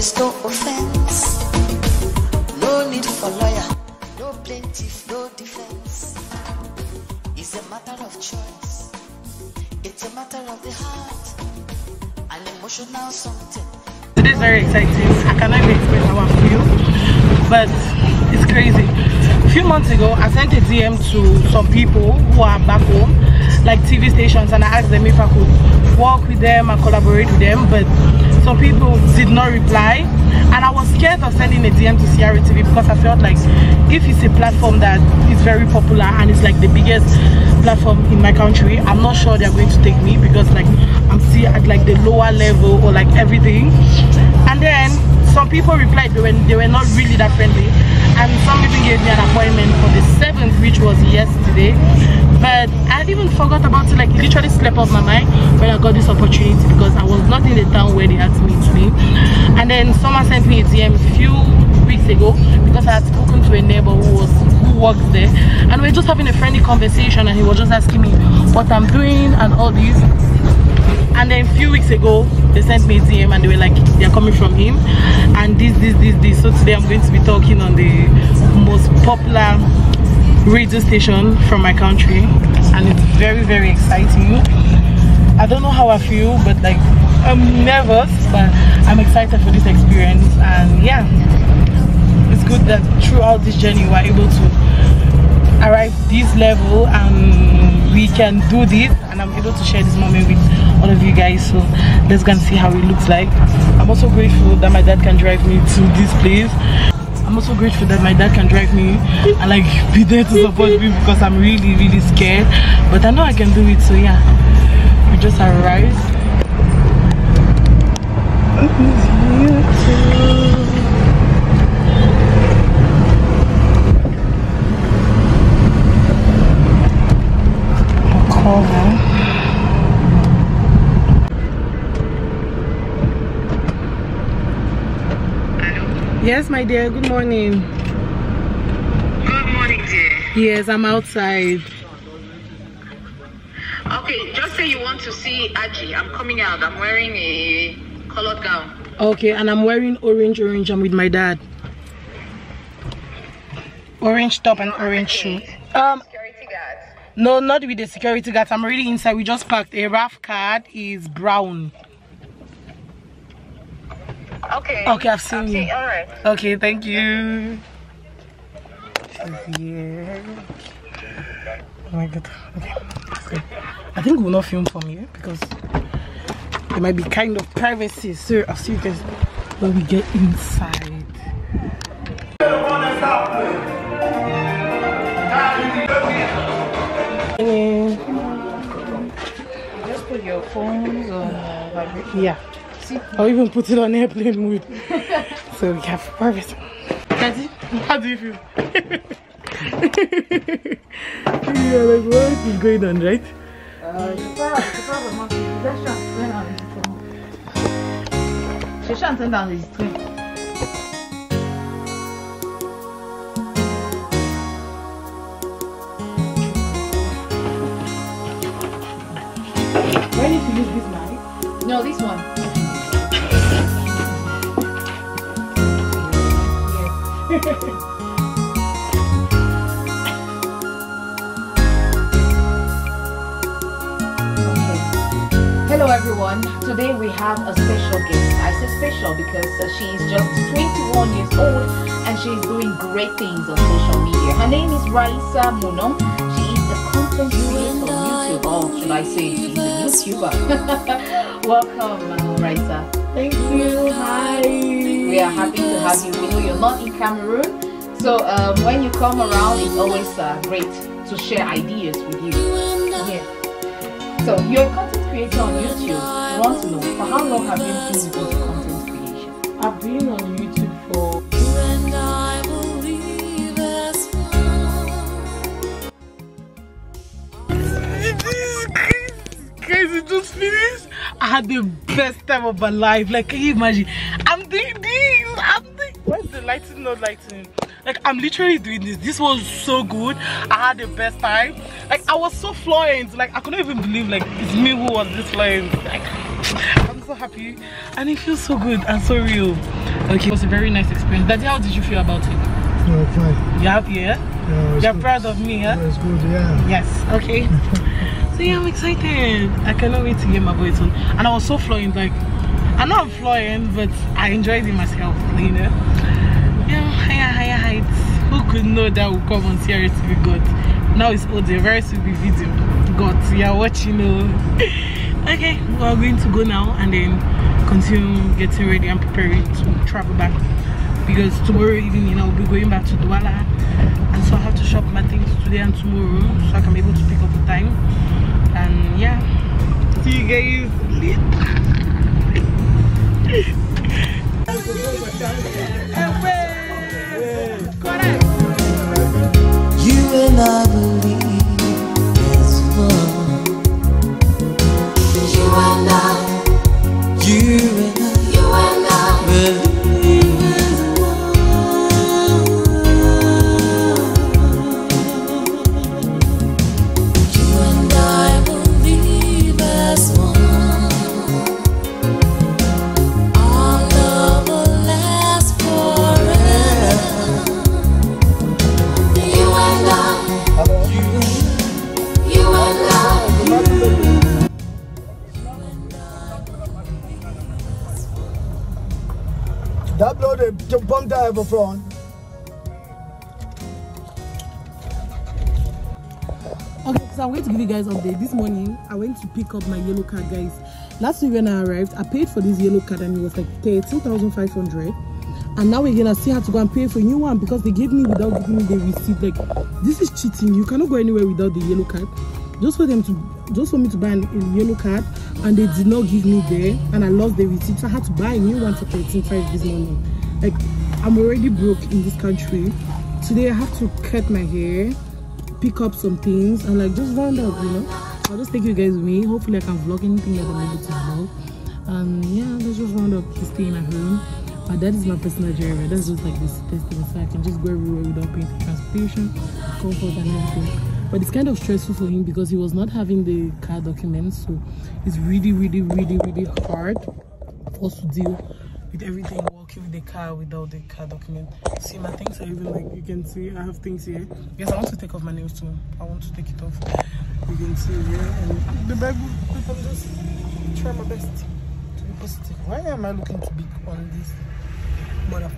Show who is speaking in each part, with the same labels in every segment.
Speaker 1: is no offense. No need for lawyer, no plaintiff, no defense. It's a matter of choice. It's a matter of the heart. An emotional something.
Speaker 2: It is very exciting. I cannot even explain how I feel, but it's crazy. A few months ago, I sent a DM to some people who are back home, like TV stations, and I asked them if I could work with them and collaborate with them, but some people did not reply. And I was scared of sending a DM to CRTV because I felt like if it's a platform that is very popular and it's like the biggest platform in my country, I'm not sure they're going to take me because like I'm still at like the lower level or like everything. And then some people replied they were they were not really that friendly. And some even gave me an appointment for the 7th, which was yesterday. But I even forgot about it, like it literally slept off my mind when I got this opportunity because I was not in the town where they asked me to be. And then someone sent me a DM a few weeks ago because I had spoken to a neighbor who was who works there and we were just having a friendly conversation and he was just asking me what I'm doing and all this and then a few weeks ago they sent me a DM and they were like they're coming from him. And this this this this. So today I'm going to be talking on the most popular radio station from my country. And it's very very exciting. I don't know how I feel but like I'm nervous but I'm excited for this experience. And yeah it's good that throughout this journey we're able to arrive this level and we can do this. And I'm able to share this moment with all of you guys. So let's go and see how it looks like. I'm also grateful that my dad can drive me to this place. I'm also grateful that my dad can drive me and like be there to support me because I'm really really scared. But I know I can do it so yeah. We just arrived Yes, my dear. Good morning.
Speaker 3: Good morning, dear.
Speaker 2: Yes, I'm outside.
Speaker 3: Okay, just say you want to see Aji. I'm coming out. I'm wearing a colored gown.
Speaker 2: Okay, and I'm wearing orange, orange. I'm with my dad. Orange top and orange shoe. Um,
Speaker 3: Security guards.
Speaker 2: no, not with the security guards. I'm already inside. We just parked. A RAF card is brown.
Speaker 3: Okay.
Speaker 2: Okay, I've seen
Speaker 3: Okay,
Speaker 2: you.
Speaker 3: all right.
Speaker 2: Okay, thank you. She's here. Oh my god. Okay. So, I think we'll not film from here because it might be kind of privacy. So I'll see you guys when we get inside.
Speaker 4: Just put your phones on vibration.
Speaker 2: Yeah. I'll even put it on airplane mode. so we have privacy. Daddy, how do you feel? yeah, like what is going on, right?
Speaker 4: Uh, c'est pas, c'est pas vraiment. Là, je suis en train d'enregistrer. Je suis en train d'enregistrer.
Speaker 2: Do I need to use this mic?
Speaker 4: No, this one. Hello everyone. Today we have a special guest. I say special because uh, she is just 21 years old and she is doing great things on social media. Her name is Raissa Munom. She is a content creator on YouTube. Or should I say she's a YouTuber? Welcome, uh, Raissa.
Speaker 2: Thank you. Hi.
Speaker 4: We are happy to have you. We know you're not in Cameroon, so um, when you come around, it's always uh, great to share ideas with you. Yeah. So you're a content creator on YouTube. We want to know for how long have you been into content creation?
Speaker 2: I've been on YouTube for guys, it just finished. I had the best time of my life. Like, can you imagine? I'm doing this. I'm doing. Where's the lighting? Not lighting. Like, I'm literally doing this. This was so good. I had the best time. Like, I was so fluent. Like, I couldn't even believe like it's me who was this fluent. Like, I'm so happy and it feels so good and so real. Okay, it was a very nice experience. Daddy, how did you feel about it?
Speaker 5: No, fine.
Speaker 2: You happy, yeah?
Speaker 5: Yeah,
Speaker 2: You're
Speaker 5: good.
Speaker 2: proud of me, yeah?
Speaker 5: It's good, yeah.
Speaker 2: Yes, okay. yeah, I'm excited. I cannot wait to hear my voice on. And I was so fluent, like I know I'm fluent, but I enjoyed it myself, you know. Yeah, higher, higher heights. Who could know that would come on CRTV God? Now it's all there, very soon be video. God, yeah, watching you oh. Okay, we're going to go now and then continue getting ready and preparing to travel back because tomorrow evening I'll be going back to Douala and so I have to shop my things today and tomorrow so I can be able to pick up the time and yeah see you guys later
Speaker 1: You and I believe there's one. You and I,
Speaker 5: tire for.
Speaker 2: Okay, so I'm going to give you guys an update. This morning, I went to pick up my yellow card, guys. Last week when I arrived, I paid for this yellow card and it was like 13,500. And now again, I still have to go and pay for a new one because they gave me without giving me the receipt. Like, this is cheating. You cannot go anywhere without the yellow card. Just for them to, just for me to buy a yellow card and they did not give me there and I lost the receipt. So I had to buy a new one for 13,500 this morning. Like, I'm already broke in this country. Today I have to cut my hair pick up some things and like just round up, you know. I'll just take you guys with me. Hopefully I can vlog anything that I'm able to vlog. And yeah, let's just round up to staying at home. My dad is my personal driver. That's just like this testing so I can just go everywhere without paying for transportation, comfort and everything. But it's kind of stressful for him because he was not having the car documents, so it's really, really, really, really hard for us to deal with everything walking with the car without the car document. See, my things are even like you can see. I have things here. Yes, I want to take off my nails too. I want to take it off. You can see here and the. But I'm just trying my best to be positive. Why am I looking too big on this? Mother.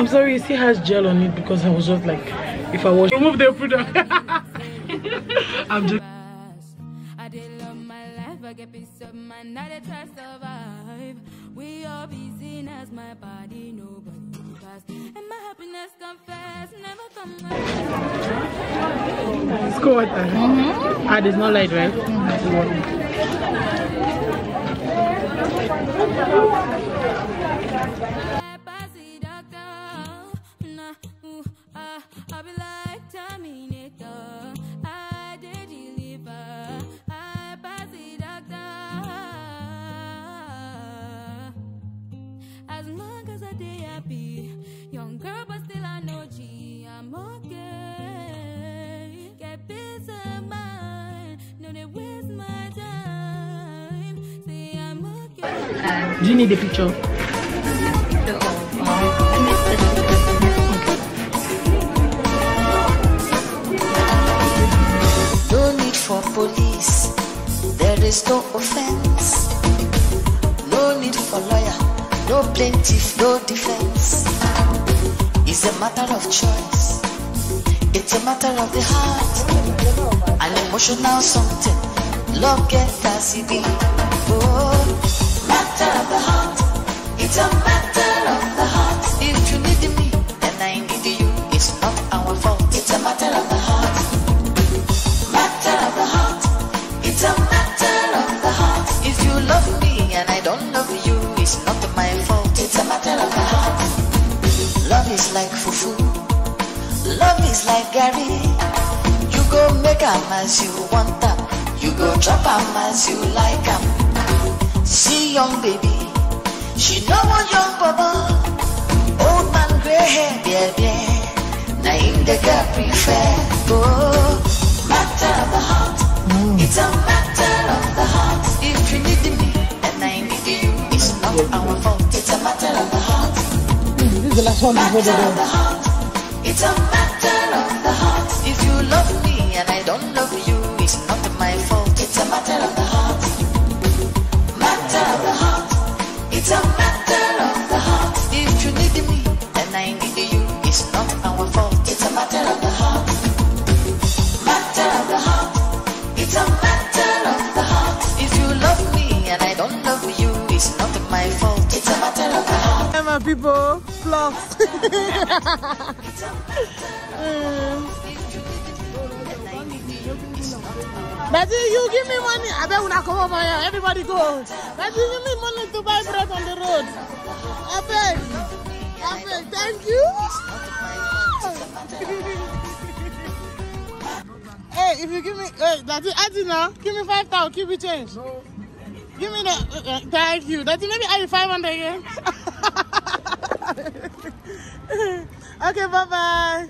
Speaker 6: I'm
Speaker 2: sorry, it still has gel on it because I was just like, if I was remove the product. I'm just.
Speaker 6: I did love my life, I get peace of mind, I did try survive. We all be seen as my body, nobody pass. And my happiness confess, never come
Speaker 2: It's cold water. Ah, there's no light, right?
Speaker 6: Pass
Speaker 2: Do you need a picture?
Speaker 1: No need for police, there is no offense. No need for lawyer, no plaintiff, no defense. It's a matter of choice, it's a matter of the heart, an emotional something. Love get as it. Oh, matter of the heart, it's a matter of the heart. If you need me, then I need you. It's not our fault, it's a matter of the heart matter of the heart. It's a matter of the heart. If you love me and I don't love you, it's not my fault. It's a matter of the heart. Love is like fufu. Love is like garri. You go make am as you want am. You go drop am as you like am. See young baby, she know one young baba. Old man gray hair, yeah, yeah. Now him the girl prefer. Oh, matter of the heart. Mm. It's a matter of the heart. If you need me and I need you, it's not our fault. It's a matter of the heart.
Speaker 2: Mm, this is the last one before the
Speaker 1: Matter of
Speaker 2: door.
Speaker 1: the heart. It's a matter of the heart. If you love me and I don't love
Speaker 2: people, plus. Betty, you give me money. I bet when I come over here, everybody go. Betty, give me money to buy bread on the road. I beg. I beg. Thank you. hey, if you give me, hey, that's it. Auntie now, give me 5,000. Keep it change. Give me the, uh, uh, thank you. That's it. Maybe I 500 again. okay, bye